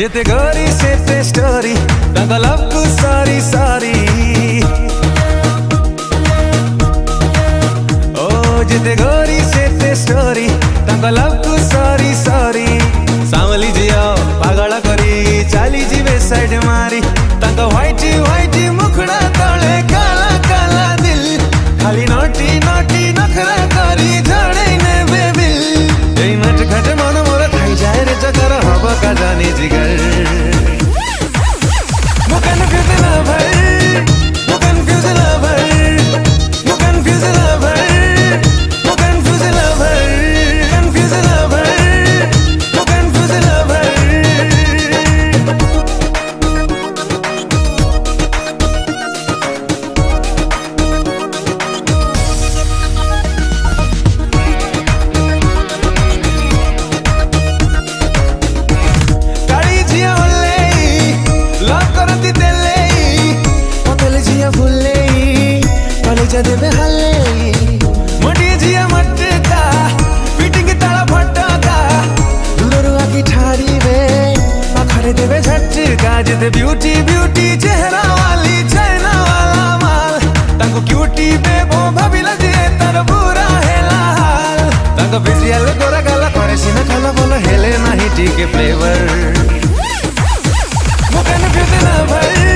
जेते गरी से ते दंगा लव लव सारी सारी ओ जेते गरी से ते दंगा लव लव सारी सारी सांवली आओ पागला करी चाली जी वे साइड मारी तंगा व्हाइटी व्हाइटी मुखड़ा तळे काला काला दिल खाली नोटी नोटी नखरा करी झड़े कर हवा का जाने जिगर मुकन फितना भर देबे हले मोडी जिया ब्यूटी ब्यूटी चेहरा वाली चाइना वाला माल तंगो क्यूटी बेबो भाबिला जे तर बुरा हेला हाल तंगो विजियल गोरा गला करे सिना खाला बोल हेले नाही टीके फ्लेवर वो कन्फ्यूजन है भाई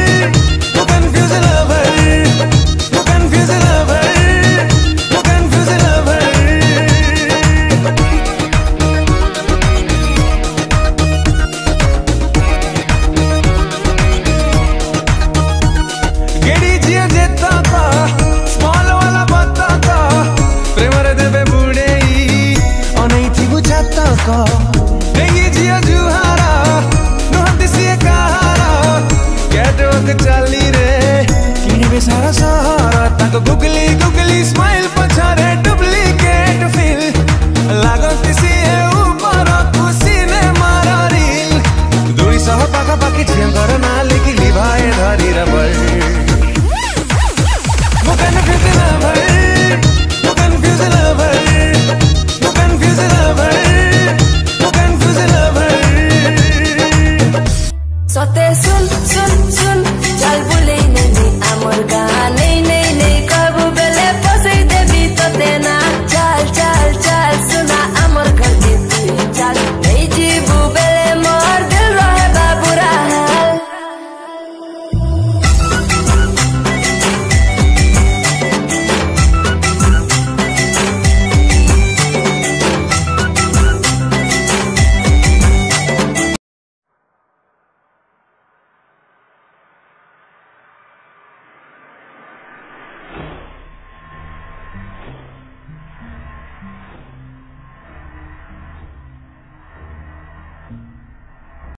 सहारा तक गुगली सते सुन सुन सुन चाल बुले, नि अमर गा नै